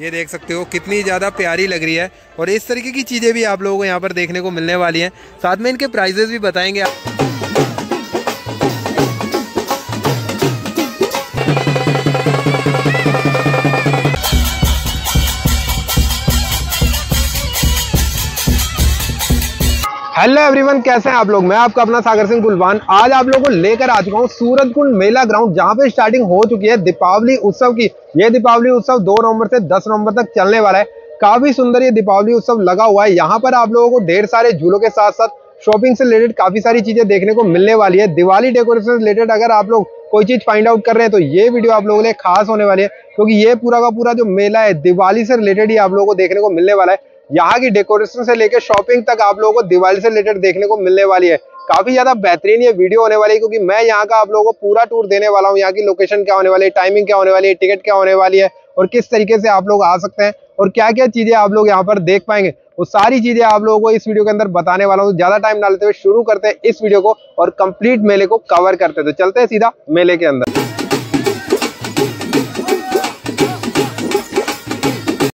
ये देख सकते हो, कितनी ज़्यादा प्यारी लग रही है। और इस तरीके की चीज़ें भी आप लोगों को यहाँ पर देखने को मिलने वाली हैं। साथ में इनके प्राइजेस भी बताएँगे आप। हेलो एवरीवन कैसे हैं आप लोग? मैं आपका अपना सागर सिंह गुलवान। आज आप लोगों को लेकर आ चुका हूँ सूरत कुंड मेला ग्राउंड जहाँ पे स्टार्टिंग हो चुकी है दीपावली उत्सव की। ये दीपावली उत्सव 2 नवंबर से 10 नवंबर तक चलने वाला है। काफ़ी सुंदर ये दीपावली उत्सव लगा हुआ है। यहाँ पर आप लोगों को ढेर सारे झूलों के साथ साथ शॉपिंग से रिलेटेड काफ़ी सारी चीज़ें देखने को मिलने वाली है। दिवाली डेकोरेशन से रिलेटेड अगर आप लोग कोई चीज़ फाइंड आउट कर रहे हैं तो ये वीडियो आप लोगों के लिए खास होने वाली है, क्योंकि ये पूरा का पूरा जो मेला है, दिवाली से रिलेटेड ही आप लोगों को देखने को मिलने वाला है। यहाँ की डेकोरेशन से लेकर शॉपिंग तक आप लोगों को दिवाली से रिलेटेड देखने को मिलने वाली है। काफ़ी ज़्यादा बेहतरीन ये वीडियो होने वाली है, क्योंकि मैं यहाँ का आप लोगों को पूरा टूर देने वाला हूँ। यहाँ की लोकेशन क्या होने वाली है टाइमिंग क्या होने वाली है टिकट क्या होने वाली है, और किस तरीके से आप लोग आ सकते हैं, और क्या क्या चीज़ें आप लोग यहाँ पर देख पाएँगे, वो सारी चीज़ें आप लोगों को इस वीडियो के अंदर बताने वाला हूँ। ज़्यादा टाइम ना लेते हुए शुरू करते हैं इस वीडियो को, और कंप्लीट मेले को कवर करते हैं। तो चलते हैं सीधा मेले के अंदर।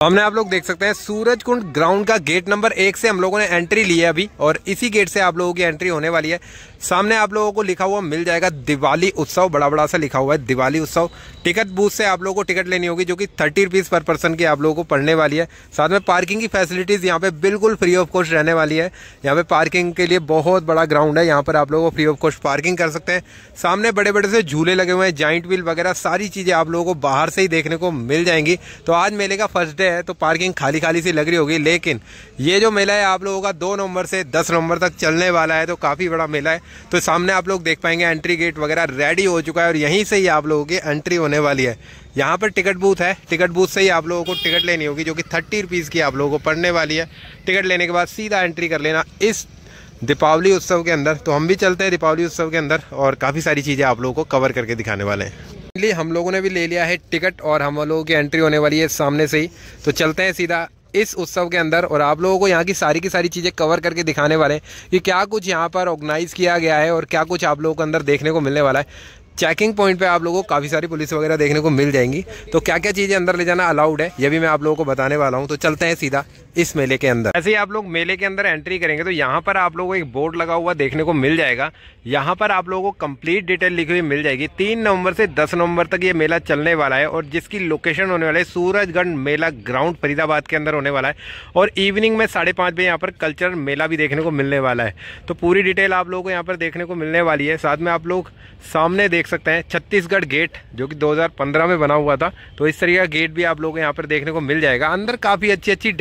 हमने आप लोग देख सकते हैं सूरज कुंड ग्राउंड का गेट नंबर एक से हम लोगों ने एंट्री ली है अभी, और इसी गेट से आप लोगों की एंट्री होने वाली है। सामने आप लोगों को लिखा हुआ मिल जाएगा दिवाली उत्सव बड़ा बड़ा सा लिखा हुआ है, दिवाली उत्सव। टिकट बूथ से आप लोगों को टिकट लेनी होगी, जो कि थर्टी रुपीज़ पर पर्सन की आप लोगों को पड़ने वाली है। साथ में पार्किंग की फैसिलिटीज़ यहाँ पे बिल्कुल फ्री ऑफ़ कॉस्ट रहने वाली है। यहाँ पे पार्किंग के लिए बहुत बड़ा ग्राउंड है, यहाँ पर आप लोगों को फ्री ऑफ़ कॉस्ट पार्किंग कर सकते हैं। सामने बड़े बड़े से झूले लगे हुए हैं जॉइंट व्हील वगैरह, सारी चीज़ें आप लोगों को बाहर से ही देखने को मिल जाएँगी। तो आज मेले का फ़र्स्ट डे है तो पार्किंग खाली खाली सी लग रही होगी, लेकिन ये जो मेला है आप लोगों का दो नवंबर से दस नवंबर तक चलने वाला है तो काफ़ी बड़ा मेला है। तो सामने आप लोग देख पाएँगे एंट्री गेट वगैरह रेडी हो चुका है और यहीं से ही आप लोगों की एंट्री होने वाली है। यहाँ पर टिकट बूथ है। टिकट बूथ से ही आप लोगों को टिकट लेनी होगी, जो कि थर्टी रुपीज़ की आप लोगों को पड़ने वाली है। टिकट लेने के बाद सीधा एंट्री कर लेना इस दीपावली उत्सव के अंदर। तो हम भी चलते हैं दीपावली उत्सव के अंदर और काफ़ी सारी चीज़ें आप लोगों को कवर करके दिखाने वाले हैं। हम लोगों ने भी ले लिया है टिकट और हम लोगों की एंट्री होने वाली है सामने से ही। तो चलते हैं सीधा इस उत्सव के अंदर और आप लोगों को यहाँ की सारी की सारी चीज़ें कवर करके दिखाने वाले हैं कि क्या कुछ यहाँ पर ऑर्गेनाइज़ किया गया है और क्या कुछ आप लोगों को अंदर देखने को मिलने वाला है। चेकिंग पॉइंट पे आप लोगों को काफ़ी सारी पुलिस वगैरह देखने को मिल जाएँगी। तो क्या क्या चीज़ें अंदर ले जाना अलाउड है, ये भी मैं आप लोगों को बताने वाला हूँ। तो चलते हैं सीधा। इस मेले के अंदर। ऐसे ही आप लोग मेले के अंदर एंट्री करेंगे तो यहाँ पर आप लोगों को एक बोर्ड लगा हुआ देखने को मिल जाएगा। यहाँ पर आप लोगों को कंप्लीट डिटेल लिखी हुई मिल जाएगी। तीन नवंबर से दस नवंबर तक ये मेला चलने वाला है और जिसकी लोकेशन होने वाला है सूरजगढ़ मेला ग्राउंड फरीदाबाद के अंदर होने वाला है। और इवनिंग में साढ़े बजे यहाँ पर कल्चरल मेला भी देखने को मिलने वाला है। तो पूरी डिटेल आप लोगों को यहाँ पर देखने को मिलने वाली है। साथ में आप लोग सामने देख सकते हैं छत्तीसगढ़ गेट जो कि 2015 में बना हुआ था। तो इस तरीके का गेट भी आप लोगों को यहाँ पर देखने को मिल जाएगा। अंदर काफ़ी अच्छी अच्छी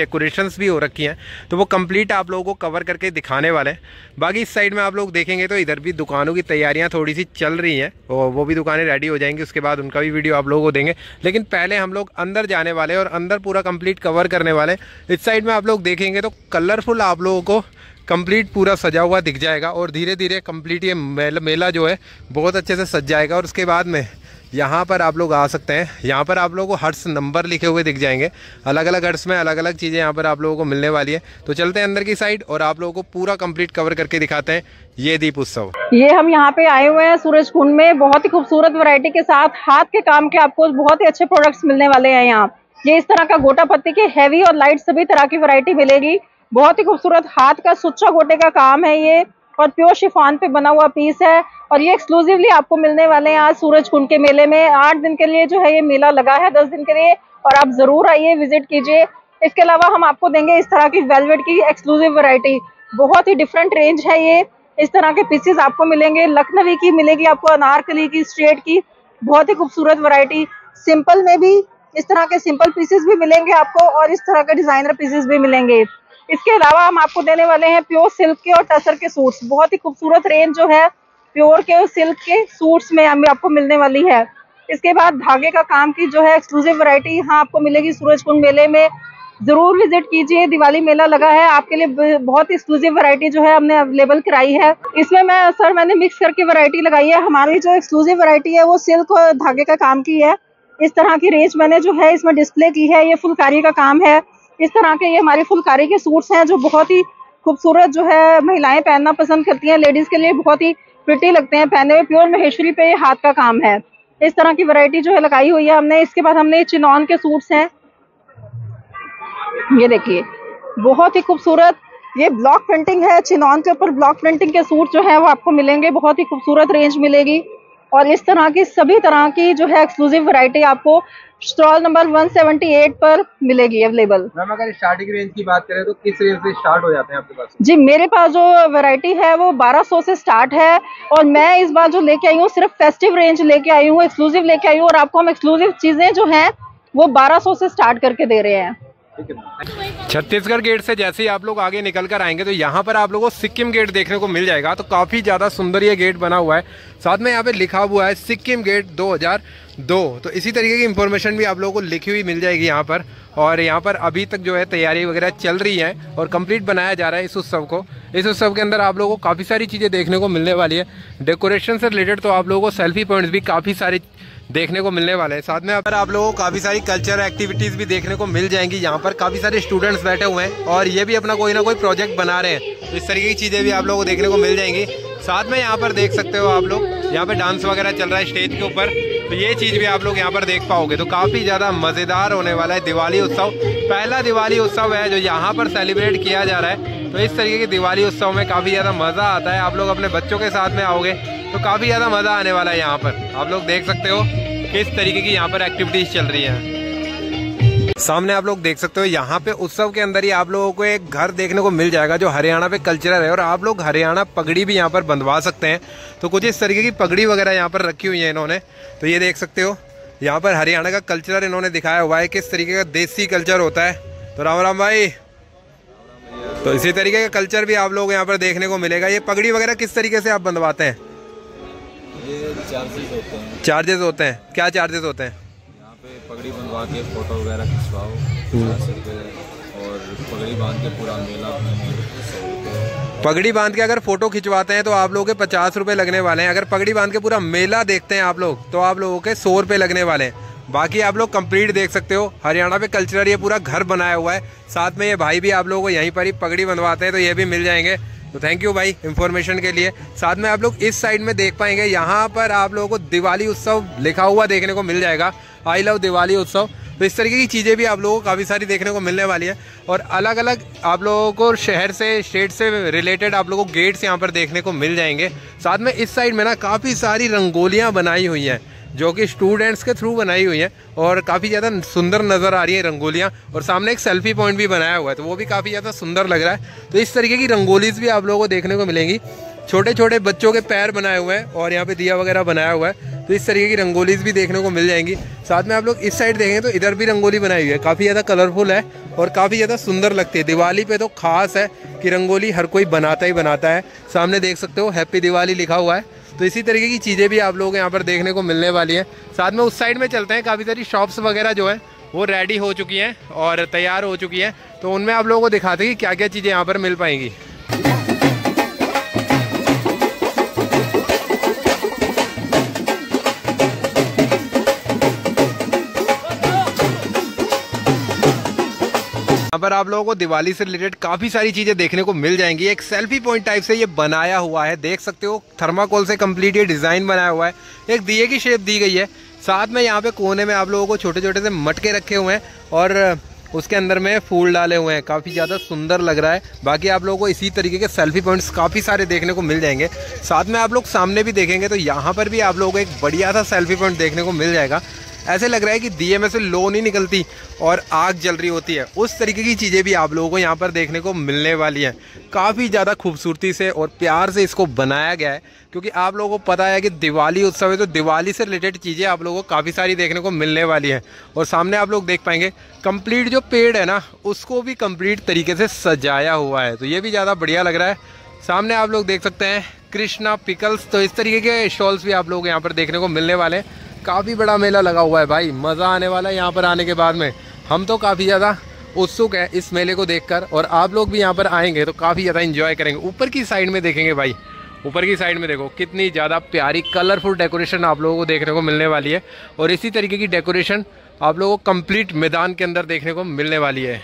डेकोरेशंस भी हो रखी हैं तो वो कंप्लीट आप लोगों को कवर करके दिखाने वाले हैं। बाकी इस साइड में आप लोग देखेंगे तो इधर भी दुकानों की तैयारियाँ थोड़ी सी चल रही हैं और वो भी दुकानें रेडी हो जाएँगी, उसके बाद उनका भी वीडियो आप लोगों को देंगे। लेकिन पहले हम लोग अंदर जाने वाले और अंदर पूरा कंप्लीट कवर करने वाले इस साइड में आप लोग देखेंगे तो कलरफुल आप लोगों को कंप्लीट पूरा सजा हुआ दिख जाएगा और धीरे धीरे कंप्लीट ये मेला जो है, बहुत अच्छे से सज जाएगा और उसके बाद में यहाँ पर आप लोग आ सकते हैं। यहाँ पर आप लोगों को हर्ट्स नंबर लिखे हुए दिख जाएँगे। अलग अलग हर्ट्स में अलग अलग चीज़ें यहाँ पर आप लोगों को मिलने वाली है। तो चलते हैं अंदर की साइड और आप लोगों को पूरा कंप्लीट कवर करके दिखाते हैं। ये दीप उत्सव। ये हम यहाँ पे आए हुए हैं सूरज कुंड में। बहुत ही खूबसूरत वैरायटी के साथ हाथ के काम के आपको बहुत ही अच्छे प्रोडक्ट्स मिलने वाले हैं यहाँ। ये इस तरह का गोटा पत्ती के हैवी और लाइट सभी तरह की वैरायटी मिलेगी। बहुत ही खूबसूरत हाथ का सुच्चा गोटे का काम है ये। और प्योर शिफान पे बना हुआ पीस है। और ये एक्सक्लूसिवली आपको मिलने वाले हैं आज सूरज कुंड के मेले में। आठ दिन के लिए जो है ये मेला लगा है, दस दिन के लिए। और आप ज़रूर आइए विज़िट कीजिए। इसके अलावा हम आपको देंगे इस तरह की वेलवेट की एक्सक्लूसिव वैरायटी बहुत ही डिफरेंट रेंज है ये। इस तरह के पीसेस आपको मिलेंगे। लखनवी की मिलेगी आपको, अनारकली की स्ट्रेट की। बहुत ही खूबसूरत वैरायटी सिंपल में भी इस तरह के सिंपल पीसेस भी मिलेंगे आपको और इस तरह के डिज़ाइनर पीसेस भी मिलेंगे। इसके अलावा हम आपको देने वाले हैं प्योर सिल्क के और टसर के सूट्स बहुत ही खूबसूरत रेंज जो है। प्योर के सिल्क के सूट्स में हमें आपको मिलने वाली है। इसके बाद धागे का काम की जो है एक्सक्लूसिव वैरायटी यहाँ आपको मिलेगी सूरज कुंड मेले में। ज़रूर विज़िट कीजिए, दिवाली मेला लगा है। आपके लिए बहुत एक्सक्लूसिव वैरायटी जो है हमने अवेलेबल कराई है। इसमें मैं सर मैंने मिक्स करके वैरायटी लगाई है। हमारी जो एक्सक्लूसिव वैरायटी है वो सिल्क और धागे का काम की है। इस तरह की रेंज मैंने जो है इसमें डिस्प्ले की है। ये फुलकारी का काम है। इस तरह के ये हमारे फुलकारी के सूट्स हैं जो बहुत ही खूबसूरत जो है महिलाएँ पहनना पसंद करती हैं। लेडीज़ के लिए बहुत ही प्रिटी लगते हैं पहने हुए प्योर महेश्वरी पे हाथ का काम है। इस तरह की वैरायटी जो है लगाई हुई है हमने। इसके बाद हमने चिनौन के सूट्स हैं। ये देखिए, बहुत ही खूबसूरत, ये ब्लॉक प्रिंटिंग है। चिनौन के ऊपर ब्लॉक प्रिंटिंग के सूट जो है, वो आपको मिलेंगे। बहुत ही खूबसूरत रेंज मिलेगी। और इस तरह की सभी तरह की जो है एक्सक्लूसिव वैरायटी आपको स्टॉल नंबर 178 पर मिलेगी अवेलेबल मैम अगर स्टार्टिंग रेंज की बात करें तो किस रेंज से स्टार्ट हो जाते हैं आपके पास? जी मेरे पास जो वैरायटी है वो 1200 से स्टार्ट है और मैं इस बार जो लेके आई हूँ सिर्फ़ फेस्टिव रेंज लेके आई हूँ एक्सक्लूसिव लेके आई हूँ और आपको हम एक्सक्लूसिव चीज़ें जो है वो 1200 से स्टार्ट करके दे रहे हैं। छत्तीसगढ़ गेट से जैसे ही आप लोग आगे निकल कर आएँगे तो यहाँ पर आप लोगों को सिक्किम गेट देखने को मिल जाएगा। तो काफ़ी ज़्यादा सुंदर ये गेट बना हुआ है। साथ में यहाँ पे लिखा हुआ है, सिक्किम गेट 2002 तो इसी तरीके की इंफॉर्मेशन भी आप लोगों को लिखी हुई मिल जाएगी यहाँ पर। और यहाँ पर अभी तक जो है तैयारी वगैरह चल रही है और कंप्लीट बनाया जा रहा है इस उत्सव को। इस उत्सव के अंदर आप लोगों को काफ़ी सारी चीज़ें देखने को मिलने वाली है। डेकोरेशन से रिलेटेड तो आप लोगों को सेल्फी पॉइंट्स भी काफ़ी सारे देखने को मिलने वाले हैं। साथ में अगर आप लोगों को काफ़ी सारी कल्चर एक्टिविटीज़ भी देखने को मिल जाएँगी, यहाँ पर काफ़ी सारे स्टूडेंट्स बैठे हुए हैं और ये भी अपना कोई ना कोई प्रोजेक्ट बना रहे हैं। तो इस तरीके की चीज़ें भी आप लोगों को देखने को मिल जाएँगी। साथ में यहाँ पर देख सकते हो आप लोग, यहाँ पे डांस वगैरह चल रहा है स्टेज के ऊपर। तो ये चीज़ भी आप लोग यहाँ पर देख पाओगे। तो काफ़ी ज़्यादा मज़ेदार होने वाला है दिवाली उत्सव। पहला दिवाली उत्सव है जो यहाँ पर सेलिब्रेट किया जा रहा है। तो इस तरीके की दिवाली उत्सव में काफ़ी ज़्यादा मज़ा आता है। आप लोग अपने बच्चों के साथ में आओगे। तो काफ़ी ज़्यादा मज़ा आने वाला है यहाँ पर। आप लोग देख सकते हो किस तरीके की यहाँ पर एक्टिविटीज़ चल रही है। सामने आप लोग देख सकते हो यहाँ पे उत्सव के अंदर ही आप लोगों को एक घर देखने को मिल जाएगा जो हरियाणा पे कल्चरल है और आप लोग हरियाणा पगड़ी भी यहाँ पर बंधवा सकते हैं। तो कुछ इस तरीके की पगड़ी वगैरह यहाँ पर रखी हुई है इन्होंने। तो ये देख सकते हो, यहाँ पर हरियाणा का कल्चर इन्होंने दिखाया हुआ है किस तरीके का देसी कल्चर होता है। तो राम राम भाई। तो इसी तरीके का कल्चर भी आप लोग यहाँ पर देखने को मिलेगा। ये पगड़ी वगैरह किस तरीके से आप बंधवाते हैं? चार्जेस होते हैं। चार्जेस होते हैं। क्या चार्जेस होते हैं? यहाँ पे पगड़ी बनवा के फ़ोटो वगैरह खिंचवाओ और पगड़ी बाँध के पूरा मेला पगड़ी बाँध के अगर फ़ोटो खिंचवाते हैं तो आप लोगों के पचास रुपए लगने वाले हैं। अगर पगड़ी बाँध के पूरा मेला देखते हैं आप लोग तो आप लोगों के सौ रुपए लगने वाले हैं। बाकी आप लोग कंप्लीट देख सकते हो। हरियाणा पे कल्चरल ये पूरा घर बनाया हुआ है। साथ में ये भाई भी आप लोगों को यहीं पर ही पगड़ी बनवाते हैं तो ये भी मिल जाएँगे। तो थैंक यू भाई इन्फॉर्मेशन के लिए। साथ में आप लोग इस साइड में देख पाएँगे, यहाँ पर आप लोगों को दिवाली उत्सव लिखा हुआ देखने को मिल जाएगा। आई लव दिवाली उत्सव। तो इस तरीके की चीज़ें भी आप लोगों को काफ़ी सारी देखने को मिलने वाली है। और अलग अलग आप लोगों को शहर से स्टेट से रिलेटेड आप लोगों को गेट्स यहाँ पर देखने को मिल जाएँगे। साथ में इस साइड में ना काफ़ी सारी रंगोलियाँ बनाई हुई हैं। जो कि स्टूडेंट्स के थ्रू बनाई हुई है और काफ़ी ज़्यादा सुंदर नज़र आ रही है रंगोलियाँ और सामने एक सेल्फी पॉइंट भी बनाया हुआ है तो वो भी काफ़ी ज़्यादा सुंदर लग रहा है। तो इस तरीके की रंगोलीज भी आप लोगों को देखने को मिलेंगी। छोटे छोटे बच्चों के पैर बनाए हुए हैं और यहाँ पे दिया वगैरह बनाया हुआ है तो इस तरीके की रंगोलीज भी देखने को मिल जाएँगी। साथ में आप लोग इस साइड देखेंगे तो इधर भी रंगोली बनाई हुई है, काफ़ी ज़्यादा कलरफुल है और काफ़ी ज़्यादा सुंदर लगती है। दिवाली पे तो खास है कि रंगोली हर कोई बनाता ही बनाता है। सामने देख सकते हो हैप्पी दिवाली लिखा हुआ है। तो इसी तरीके की चीज़ें भी आप लोग यहाँ पर देखने को मिलने वाली हैं। साथ में उस साइड में चलते हैं, काफ़ी सारी शॉप्स वगैरह जो है, वो रेडी हो चुकी हैं और तैयार हो चुकी हैं। तो उनमें आप लोगों को दिखाते हैं कि क्या क्या चीज़ें यहाँ पर मिल पाएँगी। यहाँ पर आप लोगों को दिवाली से रिलेटेड काफ़ी सारी चीज़ें देखने को मिल जाएँगी। एक सेल्फी पॉइंट टाइप से ये बनाया हुआ है, देख सकते हो थर्माकोल से कंप्लीट ये डिज़ाइन बनाया हुआ है। एक दिए की शेप दी गई है। साथ में यहाँ पे कोने में आप लोगों को छोटे छोटे से मटके रखे हुए हैं और उसके अंदर में फूल डाले हुए हैं। काफ़ी ज़्यादा सुंदर लग रहा है। बाकी आप लोगों को इसी तरीके के सेल्फी पॉइंट्स काफ़ी सारे देखने को मिल जाएँगे। साथ में आप लोग सामने भी देखेंगे तो यहाँ पर भी आप लोगों को एक बढ़िया सा सेल्फी पॉइंट देखने को मिल जाएगा। ऐसे लग रहा है कि दिए में से लो नहीं निकलती और आग जल रही होती है। उस तरीके की चीज़ें भी आप लोगों को यहाँ पर देखने को मिलने वाली हैं। काफ़ी ज़्यादा खूबसूरती से और प्यार से इसको बनाया गया है, क्योंकि आप लोगों को पता है कि दिवाली उत्सव है तो दिवाली से रिलेटेड चीज़ें आप लोगों को काफ़ी सारी देखने को मिलने वाली हैं। और सामने आप लोग देख पाएँगे, कंप्लीट जो पेड़ है ना, उसको भी कंप्लीट तरीके से सजाया हुआ है। तो ये भी ज़्यादा बढ़िया लग रहा है। सामने आप लोग देख सकते हैं, कृष्णा पिकल्स तो इस तरीके के स्टॉल्स भी आप लोग यहाँ पर देखने को मिलने वाले हैं। काफ़ी बड़ा मेला लगा हुआ है भाई। मज़ा आने वाला है यहाँ पर आने के बाद में। हम तो काफ़ी ज़्यादा उत्सुक है इस मेले को देखकर और आप लोग भी यहाँ पर आएँगे तो काफ़ी ज़्यादा इंजॉय करेंगे। ऊपर की साइड में देखेंगे भाई। ऊपर की साइड में देखो, कितनी ज़्यादा प्यारी कलरफुल डेकोरेशन आप लोगों को देखने को मिलने वाली है। और इसी तरीके की डेकोरेशन आप लोगों को कंप्लीट मैदान के अंदर देखने को मिलने वाली है।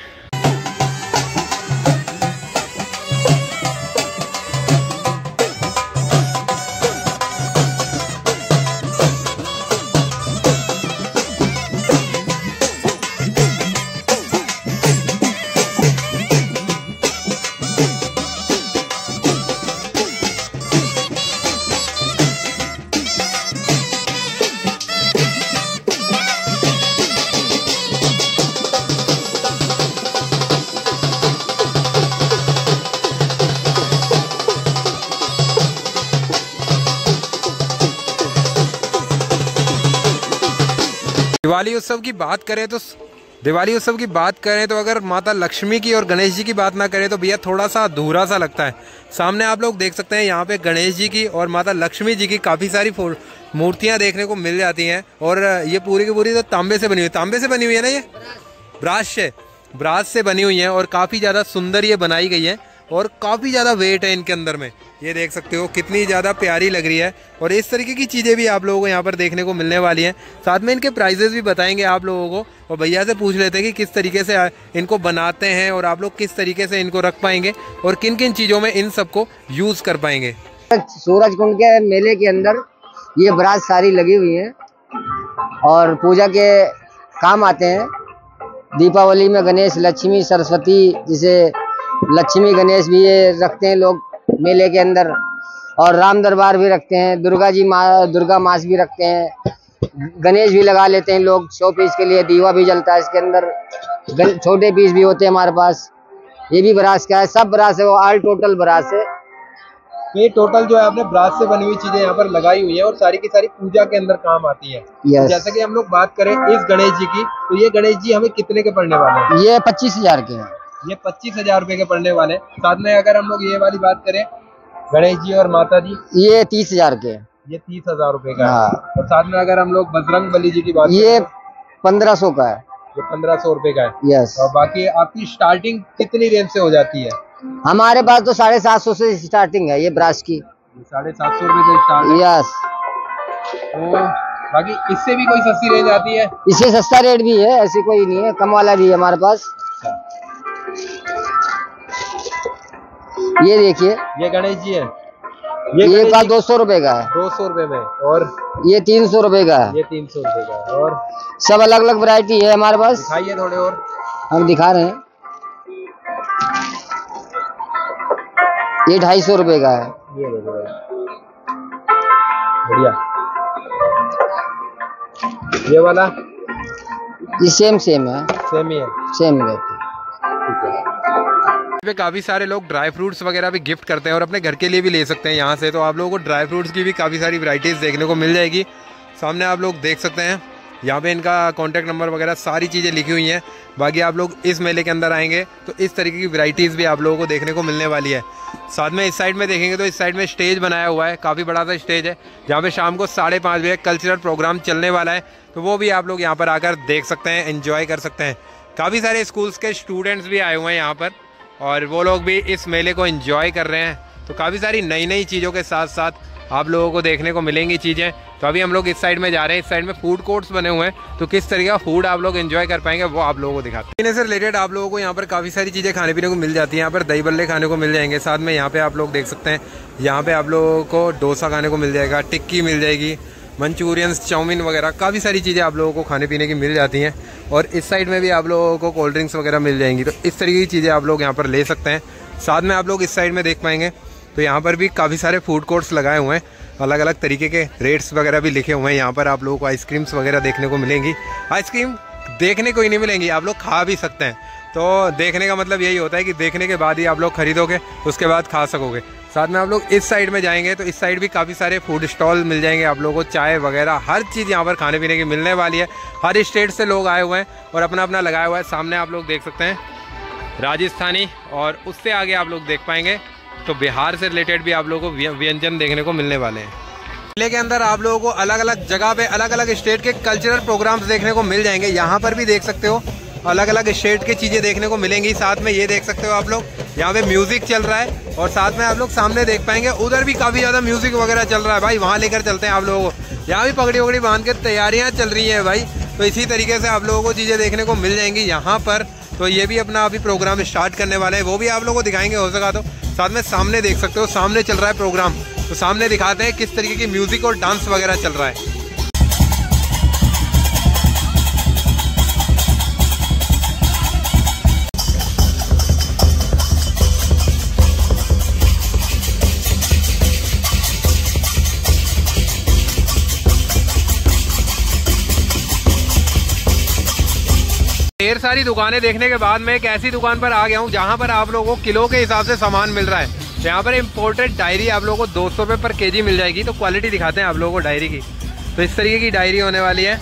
दिवाली उत्सव की बात करें तो दिवाली उत्सव की बात करें तो अगर माता लक्ष्मी की और गणेश जी की बात ना करें तो भैया थोड़ा सा अधूरा सा लगता है। सामने आप लोग देख सकते हैं यहाँ पे गणेश जी की और माता लक्ष्मी जी की काफ़ी सारी मूर्तियाँ देखने को मिल जाती हैं और ये पूरी की पूरी तो तांबे से बनी हुई है तांबे से बनी हुई है ना ये? ब्राश से। ब्राश से बनी हुई है और काफ़ी ज़्यादा सुंदर ये बनाई गई है। और काफ़ी ज़्यादा वेट है इनके अंदर में। ये देख सकते हो, कितनी ज़्यादा प्यारी लग रही है। और इस तरीके की चीज़ें भी आप लोगों को यहाँ पर देखने को मिलने वाली हैं। साथ में इनके प्राइजेस भी बताएँगे आप लोगों को और भैया से पूछ लेते हैं कि किस तरीके से इनको बनाते हैं और आप लोग किस तरीके से इनको रख पाएँगे और किन किन चीज़ों में इन सबको यूज़ कर पाएँगे। सूरज कुंड के मेले के अंदर ये बरात सारी लगी हुई है और पूजा के काम आते हैं। दीपावली में गणेश, लक्ष्मी, सरस्वती जिसे लक्ष्मी गणेश भी ये रखते हैं लोग मेले के अंदर। और राम दरबार भी रखते हैं दुर्गा जी माँ दुर्गा मास भी रखते हैं। गणेश भी लगा लेते हैं लोग शो पीस के लिए दीवा भी जलता है इसके अंदर। छोटे पीस भी होते हैं हमारे पास। ये भी बरास का है सब बरास है वो ऑल टोटल बरास है। ये टोटल जो है आपने ब्रास से बनी हुई चीज़ें यहाँ पर लगाई हुई है और सारी की सारी पूजा के अंदर काम आती है। yes. जैसे कि हम लोग बात करें इस गणेश जी की तो ये गणेश जी हमें कितने के पड़ने वाले हैं? ये पच्चीस हज़ार के हैं। ये पच्चीस हज़ार रूपए के पड़ने वाले साथ में अगर हम लोग ये वाली बात करें गणेश जी और माता जी ये तीस हज़ार के। ये तीस हज़ार रूपए का हाँ। और साथ में अगर हम लोग बजरंग बली जी की बात ये पंद्रह सौ का है। ये पंद्रह सौ रूपए का है। यस और बाकी आपकी स्टार्टिंग कितनी रेंज से हो जाती है? हमारे पास तो साढ़े सात सौ से स्टार्टिंग है ये ब्रास की। साढ़े सात सौ रूपए से स्टार्ट यस तो बाकी इससे भी कोई सस्ती रेंज आती है? इससे सस्ता रेट भी है ऐसी कोई नहीं है। कम वाला भी है हमारे पास। ये देखिए। ये गणेश जी है। ये, ये का दो सौ रुपये का है। दो सौ रुपये में और ये तीन सौ रुपये का है। ये तीन सौ रुपये का है और सब अलग अलग वैरायटी है हमारे पास। दिखाइए थोड़े और। हम दिखा रहे हैं। ये ढाई सौ रुपये का है। ये बढ़िया। ये वाला? ये सेम सेम है। सेम ही है। सेम रहती पे काफ़ी सारे लोग ड्राई फ्रूट्स वगैरह भी गिफ्ट करते हैं और अपने घर के लिए भी ले सकते हैं यहाँ से। तो आप लोगों को ड्राई फ्रूट्स की भी काफ़ी सारी वैरायटीज़ देखने को मिल जाएगी। सामने आप लोग देख सकते हैं। यहाँ पे इनका कॉन्टैक्ट नंबर वगैरह सारी चीज़ें लिखी हुई हैं। बाकी आप लोग इस मेले के अंदर आएँगे तो इस तरीके की वैरायटीज़ भी आप लोगों को देखने को मिलने वाली है। साथ में इस साइड में देखेंगे तो इस साइड में स्टेज बनाया हुआ है। काफ़ी बड़ा सा स्टेज है, जहाँ पे शाम को साढ़े पाँच बजे कल्चरल प्रोग्राम चलने वाला है। तो वो भी आप लोग यहाँ पर आकर देख सकते हैं इन्जॉय कर सकते हैं। काफ़ी सारे स्कूल्स के स्टूडेंट्स भी आए हुए हैं यहाँ पर। और वो लोग भी इस मेले को इन्जॉय कर रहे हैं। तो काफ़ी सारी नई नई चीज़ों के साथ साथ आप लोगों को देखने को मिलेंगी चीज़ें। तो अभी हम लोग इस साइड में जा रहे हैं। इस साइड में फ़ूड कोर्ट्स बने हुए हैं। तो किस तरीके का फ़ूड आप लोग एंजॉय कर पाएँगे, वो आप लोगों को दिखाते हैं। से रिलेटेड आप लोगों को यहाँ पर काफ़ी सारी चीज़ें खाने पीने को मिल जाती है। यहाँ पर दही बल्ले खाने को मिल जाएँगे। साथ में यहाँ पे आप लोग देख सकते हैं। यहाँ पे आप लोगों को डोसा खाने को मिल जाएगा, टिक्की मिल जाएगी। मंचूरियंस, चाउमीन वगैरह, काफ़ी सारी चीज़ें आप लोगों को खाने पीने की मिल जाती हैं। और इस साइड में भी आप लोगों को कोल्ड ड्रिंक्स वगैरह मिल जाएँगी। तो इस तरीके की चीज़ें आप लोग यहाँ पर ले सकते हैं। साथ में आप लोग इस साइड में देख पाएँगे। तो यहाँ पर भी काफ़ी सारे फ़ूड कोर्ट्स लगाए हुए हैं। अलग अलग तरीके के रेट्स वगैरह भी लिखे हुए हैं। यहाँ पर आप लोगों को आइसक्रीम्स वगैरह देखने को मिलेंगी। आइसक्रीम देखने को ही नहीं मिलेंगी। आप लोग खा भी सकते हैं। तो देखने का मतलब यही होता है कि देखने के बाद ही आप लोग खरीदोगे, उसके बाद खा सकोगे। साथ में आप लोग इस साइड में जाएँगे तो इस साइड भी काफ़ी सारे फ़ूड स्टॉल मिल जाएँगे आप लोगों को, चाय वगैरह, हर चीज़ यहाँ पर खाने पीने की मिलने वाली है। हर स्टेट से लोग आए हुए हैं और अपना अपना लगाया हुआ है। सामने आप लोग देख सकते हैं, राजस्थानी, और उससे आगे आप लोग देख पाएँगे तो बिहार से रिलेटेड भी आप लोगों को व्यंजन देखने को मिलने वाले हैं। मेले के अंदर आप लोगों को अलग अलग जगह पे अलग अलग स्टेट के कल्चरल प्रोग्राम्स देखने को मिल जाएँगे। यहाँ पर भी देख सकते हो अलग अलग स्टेट की चीज़ें देखने को मिलेंगी। साथ में ये देख सकते हो आप लोग, यहाँ पे म्यूज़िक चल रहा है और साथ में आप लोग सामने देख पाएँगे, उधर भी काफ़ी ज़्यादा म्यूज़िक वगैरह चल रहा है। भाई, वहाँ लेकर चलते हैं आप लोगों को। यहाँ भी पगड़ी वगड़ी बाँध के तैयारियाँ चल रही हैं भाई। तो इसी तरीके से आप लोगों को चीज़ें देखने को मिल जाएँगी यहाँ पर। तो ये भी अपना अभी प्रोग्राम स्टार्ट करने वाले हैं। वो भी आप लोगों को दिखाएँगे, हो सका तो। साथ में सामने देख सकते हो, सामने चल रहा है प्रोग्राम तो सामने दिखाते हैं किस तरीके की म्यूज़िक और डांस वगैरह चल रहा है। ढेर सारी दुकानें देखने के बाद मैं एक ऐसी दुकान पर आ गया हूँ जहाँ पर आप लोगों को किलो के हिसाब से सामान मिल रहा है। तो यहाँ पर इम्पोर्टेड डायरी आप लोगों को दो सौ रुपये पर केजी मिल जाएगी। तो क्वालिटी दिखाते हैं आप लोगों को डायरी की। तो इस तरीके की डायरी होने वाली है।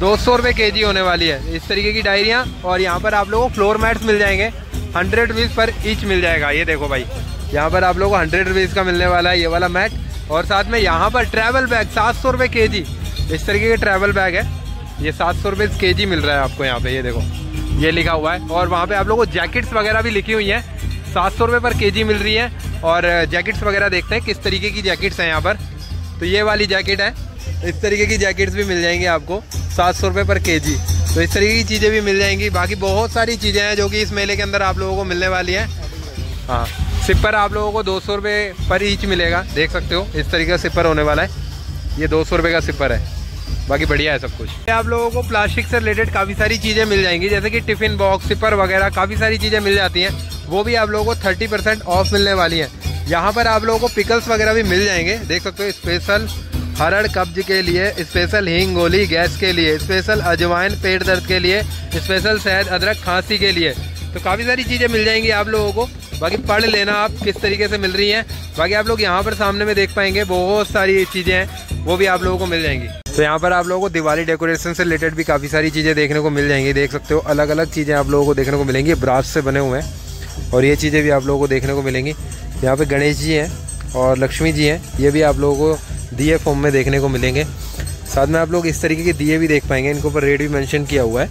दो सौ रुपये के जी होने वाली है। इस तरीके की डायरियाँ और यहाँ पर आप लोगों को फ्लोर मैट्स मिल जाएँगे। हंड्रेड रुपीज़ पर ईच मिल जाएगा। ये देखो भाई, यहाँ पर आप लोगों को हंड्रेड रुपीज़ का मिलने वाला है ये वाला मैट और साथ में यहाँ पर ट्रैवल बैग सात सौ रुपये के जी इस तरीके के ट्रैवल बैग है। ये सात सौ रुपये के जी मिल रहा है आपको यहाँ पे, ये देखो। ये लिखा हुआ है। और वहाँ पे आप लोगों को जैकेट्स वगैरह भी लिखी हुई हैं। सात सौ रुपये पर के जी मिल रही है। और जैकेट्स वगैरह देखते हैं किस तरीके की जैकेट्स हैं यहाँ पर। तो ये वाली जैकेट है। इस तरीके की जैकेट्स भी मिल जाएँगी आपको। सात सौ रुपये पर के जी तो इस तरीके की चीज़ें भी मिल जाएँगी। बाकी बहुत सारी चीज़ें हैं जो कि इस मेले के अंदर आप लोगों को मिलने वाली हैं। हाँ। सिपर आप लोगों को दो सौ रुपये पर ईच मिलेगा। देख सकते हो, इस तरीके का सिपर होने वाला है। ये दो सौ रुपये का सिपर है। बाकी बढ़िया है सब कुछ। आप लोगों को प्लास्टिक से रिलेटेड काफ़ी सारी चीज़ें मिल जाएँगी, जैसे कि टिफ़िन बॉक्स, सिपर वगैरह, काफ़ी सारी चीज़ें मिल जाती हैं। वो भी आप लोगों को थर्टी परसेंट ऑफ़ मिलने वाली हैं। यहाँ पर आप लोगों को पिकल्स वगैरह भी मिल जाएँगे। देख सकते हो, स्पेशल हरड़ कब्ज के लिए, स्पेशल हींग गोली गैस के लिए, स्पेशल अजवाइन पेट दर्द के लिए, स्पेशल शहद, अदरक खांसी के लिए। तो काफ़ी सारी चीज़ें मिल जाएँगी आप लोगों को। बाकी पढ़ लेना आप, किस तरीके से मिल रही हैं। बाकी आप लोग यहाँ पर सामने में देख पाएँगे, बहुत सारी चीज़ें हैं, वो भी आप लोगों को मिल जाएँगी। तो यहाँ पर आप लोगों को दिवाली डेकोरेशन से रिलेटेड भी काफ़ी सारी चीज़ें देखने को मिल जाएँगी। देख सकते हो अलग अलग चीज़ें आप लोगों को देखने को मिलेंगी, ब्रास से बने हुए हैं, और ये चीज़ें भी आप लोगों को देखने को मिलेंगी। यहाँ पे गणेश जी हैं और लक्ष्मी जी हैं, ये भी आप लोगों को दिए फॉर्म में देखने को मिलेंगे। साथ में आप लोग इस तरीके के दिए भी देख पाएँगे, इनके ऊपर रेट भी मैंशन किया हुआ है,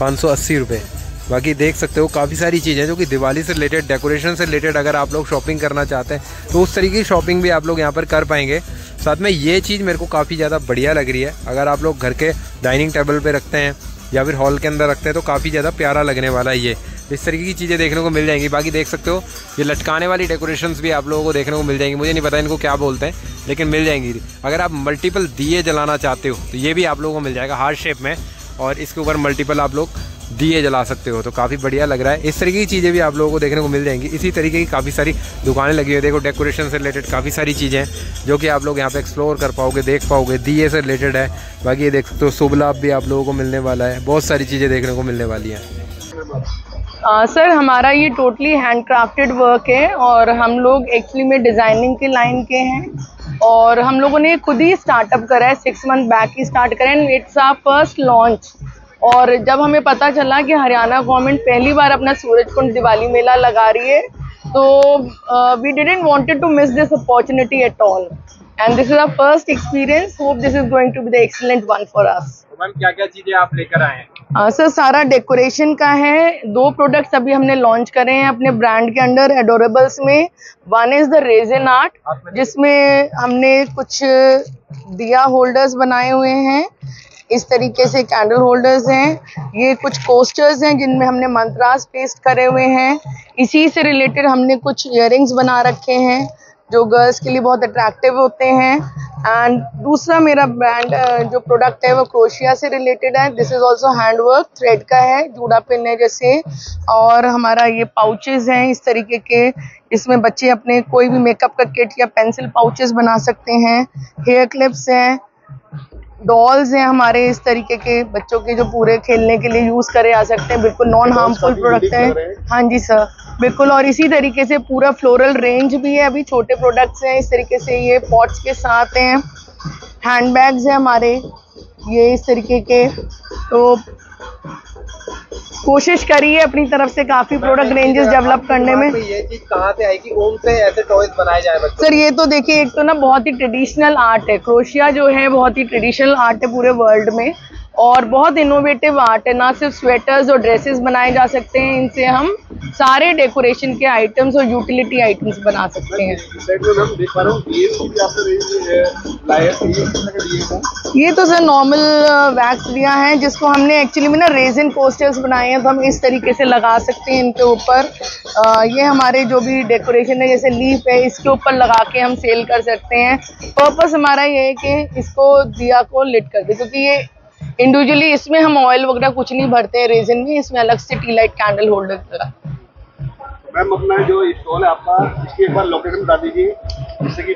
पाँच सौ अस्सी रुपये बाकी देख सकते हो, काफ़ी सारी चीज़ें जो कि दिवाली से रिलेटेड डेकोरेशन से रिलेटेड अगर आप लोग शॉपिंग करना चाहते हैं तो उस तरीके की शॉपिंग भी आप लोग यहाँ पर कर पाएँगे। साथ में ये चीज़ मेरे को काफ़ी ज़्यादा बढ़िया लग रही है। अगर आप लोग घर के डाइनिंग टेबल पर रखते हैं या फिर हॉल के अंदर रखते हैं तो काफ़ी ज़्यादा प्यारा लगने वाला है ये। इस तरीके की चीज़ें देखने को मिल जाएँगी। बाकी देख सकते हो, ये लटकाने वाली डेकोरेशंस भी आप लोगों को देखने को मिल जाएँगी। मुझे नहीं पता इनको क्या बोलते हैं, लेकिन मिल जाएँगी। अगर आप मल्टीपल दिए जलाना चाहते हो तो ये भी आप लोगों को मिल जाएगा हार्ड शेप में, और इसके ऊपर मल्टीपल आप लोग दिए जला सकते हो तो काफ़ी बढ़िया लग रहा है। इस तरीके की चीज़ें भी आप लोगों को देखने को मिल जाएँगी। इसी तरीके की काफ़ी सारी दुकानें लगी हुई देखो डेकोरेशन से रिलेटेड काफ़ी सारी चीज़ें जो कि आप लोग यहाँ पे एक्सप्लोर कर पाओगे, देख पाओगे। दिए से रिलेटेड है। बाकी ये देख सकते हो, शुभ लाभ भी आप लोगों को मिलने वाला है। बहुत सारी चीज़ें देखने को मिलने वाली हैं। सर, हमारा ये टोटली हैंड क्राफ्टेड वर्क है और हम लोग एक्चुअली में डिज़ाइनिंग के लाइन के हैं और हम लोगों ने खुद ही स्टार्टअप करा है। सिक्स मंथ बैक ही स्टार्ट करें and it's a first launch और जब हमें पता चला कि हरियाणा गवर्नमेंट पहली बार अपना सूरज कुंड दिवाली मेला लगा रही है तो we didn't wanted to miss this opportunity at all and this is our first experience hope this is going to be the excellent one for us ma'am क्या क्या चीज़ें आप लेकर आए हैं? सर सारा डेकोरेशन का है। दो प्रोडक्ट्स अभी हमने लॉन्च करे हैं अपने ब्रांड के अंडर एडोरेबल्स में। One is the resin art जिसमें हमने कुछ दिया होल्डर्स बनाए हुए हैं। इस तरीके से कैंडल होल्डर्स हैं। ये कुछ कोस्टर्स हैं जिनमें हमने मंत्रास पेस्ट करे हुए हैं। इसी से रिलेटेड हमने कुछ इयर बना रखे हैं, जो गर्ल्स के लिए बहुत अट्रैक्टिव होते हैं। एंड दूसरा मेरा ब्रांड जो प्रोडक्ट है, वो क्रोशिया से रिलेटेड है। This is also hand work thread का है, जूड़ा पिन है जैसे। और हमारा ये पाउचेज हैं इस तरीके के। इसमें बच्चे अपने कोई भी मेकअप का किट या पेंसिल पाउचेस बना सकते हैं। हेयर क्लिप्स हैं। डॉल्स हैं हमारे इस तरीके के बच्चों के जो पूरे खेलने के लिए यूज़ करे आ सकते हैं। बिल्कुल नॉन हार्मफुल प्रोडक्ट है। हाँ। जी सर बिल्कुल और इसी तरीके से पूरा फ्लोरल रेंज भी है। अभी छोटे प्रोडक्ट्स हैं इस तरीके से ये पॉट्स के साथ हैं। हैंड बैग्स हैं हमारे ये इस तरीके के। तो कोशिश करी है अपनी तरफ़ से काफ़ी प्रोडक्ट रेंजेस डेवलप करने में। ये चीज़ कहाँ से आएगी ओम से ऐसे टॉयज बनाए जाए बच्चों सर ये तो देखिए एक तो ना बहुत ही ट्रेडिशनल आर्ट है। क्रोशिया जो है बहुत ही ट्रेडिशनल आर्ट है पूरे वर्ल्ड में। और बहुत इनोवेटिव आर्ट है। ना सिर्फ़ स्वेटर्स और ड्रेसेस बनाए जा सकते हैं इनसे हम। सारे डेकोरेशन के आइटम्स और यूटिलिटी आइटम्स बना सकते हैं। ये तो सर नॉर्मल वैक्स दिया है जिसको हमने एक्चुअली में ना रेजिन पोस्टर्स बनाए हैं तो हम इस तरीके से लगा सकते हैं इनके ऊपर। ये हमारे जो भी डेकोरेशन है जैसे लीफ है इसके ऊपर लगा के हम सेल कर सकते हैं। पर्पस हमारा ये है कि इसको दिया को लिट कर दे क्योंकि ये इंडिविजुअली इसमें हम ऑयल वगैरह कुछ नहीं भरते हैं रेजन में इसमें अलग से tea light candle holder ma'am अपना जो स्टॉल है आपका इसकी एक बार लोकेशन बता दीजिए जिससे कि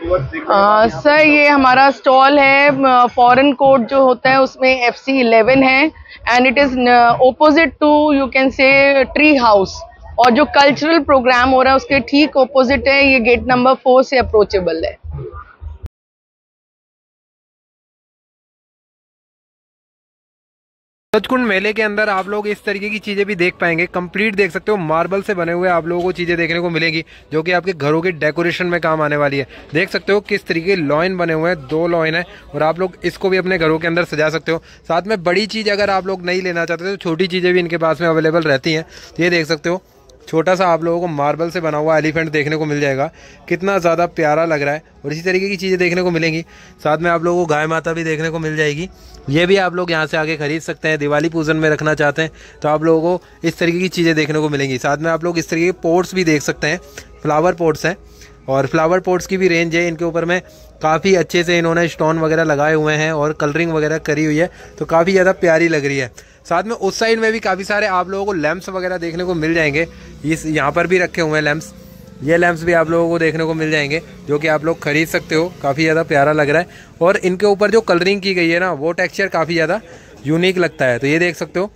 सर ये हमारा स्टॉल है फॉरेन कोर्ट जो होता है उसमें एफ़ सी इलेवन है and it is opposite to you can say tree house और जो कल्चरल प्रोग्राम हो रहा है उसके ठीक ओपोजिट है ये गेट नंबर फोर से अप्रोचेबल है। सचकुंड मेले के अंदर आप लोग इस तरीके की चीज़ें भी देख पाएँगे। कंप्लीट देख सकते हो। मार्बल से बने हुए आप लोगों को चीज़ें देखने को मिलेंगी, जो कि आपके घरों के डेकोरेशन में काम आने वाली है। देख सकते हो किस तरीके लॉइन बने हुए हैं, दो लॉइन है, और आप लोग इसको भी अपने घरों के अंदर सजा सकते हो। साथ में बड़ी चीज़ अगर आप लोग नहीं लेना चाहते तो छोटी चीज़ें भी इनके पास में अवेलेबल रहती हैं। ये देख सकते हो छोटा सा आप लोगों को मार्बल से बना हुआ एलिफेंट देखने को मिल जाएगा। कितना ज़्यादा प्यारा लग रहा है और इसी तरीके की चीज़ें देखने को मिलेंगी। साथ में आप लोगों को गाय माता भी देखने को मिल जाएगी। ये भी आप लोग यहाँ से आगे खरीद सकते हैं, दिवाली पूजन में रखना चाहते हैं तो आप लोगों को इस तरीके की चीज़ें देखने को मिलेंगी। साथ में आप लोग इस तरीके के पोर्ट्स भी देख सकते हैं, फ्लावर पोर्ट्स हैं। और फ्लावर पोर्ट्स की भी रेंज है, इनके ऊपर में काफ़ी अच्छे से इन्होंने स्टोन वगैरह लगाए हुए हैं और कलरिंग वगैरह करी हुई है तो काफ़ी ज़्यादा प्यारी लग रही है। साथ में उस साइड में भी काफ़ी सारे आप लोगों को लैम्प्स वगैरह देखने को मिल जाएँगे। इस यहाँ पर भी रखे हुए हैं लैम्प्स ये लैंप्स भी आप लोगों को देखने को मिल जाएँगे, जो कि आप लोग खरीद सकते हो। काफ़ी ज़्यादा प्यारा लग रहा है। और इनके ऊपर जो कलरिंग की गई है ना, वो टेक्सचर काफ़ी ज़्यादा यूनिक लगता है। तो ये देख सकते हो।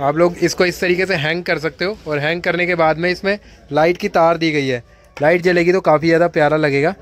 आप लोग इसको इस तरीके से हैंग कर सकते हो। और हैंग करने के बाद में इसमें लाइट की तार दी गई है। लाइट जलेगी तो काफ़ी ज़्यादा प्यारा लगेगा।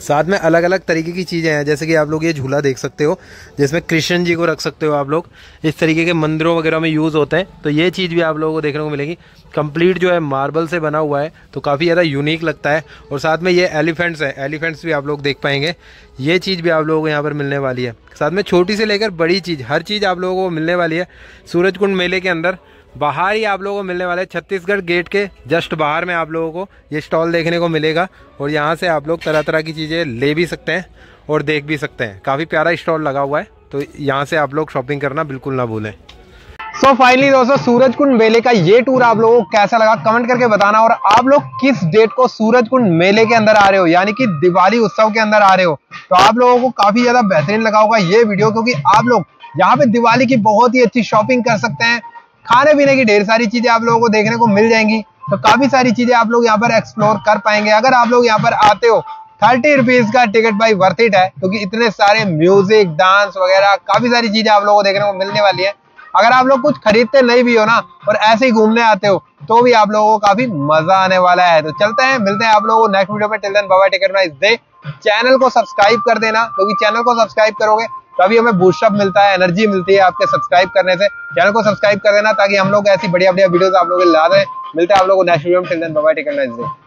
साथ में अलग अलग तरीके की चीज़ें हैं, जैसे कि आप लोग ये झूला देख सकते हो, जिसमें कृष्ण जी को रख सकते हो आप लोग। इस तरीके के मंदिरों वगैरह में यूज़ होते हैं। तो ये चीज़ भी आप लोगों को देखने को मिलेगी। कंप्लीट जो है मार्बल से बना हुआ है तो काफ़ी ज़्यादा यूनिक लगता है। और साथ में ये एलिफेंट्स हैं एलिफेंट्स भी आप लोग देख पाएँगे। ये चीज़ भी आप लोगों को यहाँ पर मिलने वाली है। साथ में छोटी से लेकर बड़ी चीज़, हर चीज़ आप लोगों को मिलने वाली है। सूरजकुंड मेले के अंदर बाहर ही आप लोगों को मिलने वाले छत्तीसगढ़ गेट के, जस्ट बाहर में आप लोगों को ये स्टॉल देखने को मिलेगा और यहाँ से आप लोग तरह तरह की चीज़ें ले भी सकते हैं और देख भी सकते हैं। काफ़ी प्यारा स्टॉल लगा हुआ है तो यहाँ से आप लोग शॉपिंग करना बिल्कुल ना भूलें। सो फाइनली दोस्तों सूरज कुंड मेले का ये टूर आप लोगों को कैसा लगा? कमेंट करके बताना और आप लोग किस डेट को सूरज कुंड मेले के अंदर आ रहे हो? यानी कि दिवाली उत्सव के अंदर आ रहे हो? तो आप लोगों को काफ़ी ज़्यादा बेहतरीन लगा होगा ये वीडियो क्योंकि आप लोग यहाँ पे दिवाली की बहुत ही अच्छी शॉपिंग कर सकते हैं। खाने पीने की ढेर सारी चीज़ें आप लोगों को देखने को मिल जाएँगी। तो काफ़ी सारी चीज़ें आप लोग यहाँ पर एक्सप्लोर कर पाएँगे। अगर आप लोग यहाँ पर आते हो, थर्टी रुपीज़ का टिकट भाई वर्थ इट है, क्योंकि तो इतने सारे म्यूज़िक डांस वगैरह काफ़ी सारी चीज़ें आप लोगों को देखने को मिलने वाली है। अगर आप लोग कुछ खरीदते नहीं भी हो ना, और ऐसे ही घूमने आते हो तो भी आप लोगों को काफ़ी मज़ा आने वाला है। तो चलते हैं, मिलते हैं आप लोगों को नेक्स्ट वीडियो में। टिल देन बाबा टिकट प्राइस दे चैनल को सब्सक्राइब कर देना, क्योंकि तो चैनल को सब्सक्राइब करोगे तभी हमें बूस्टअप मिलता है एनर्जी मिलती है आपके सब्सक्राइब करने से। चैनल को सब्सक्राइब कर देना ताकि हम लोग ऐसी बढ़िया बढ़िया वीडियोस आप लोग ला दें। मिलते हैं आप लोगों को बाय टेक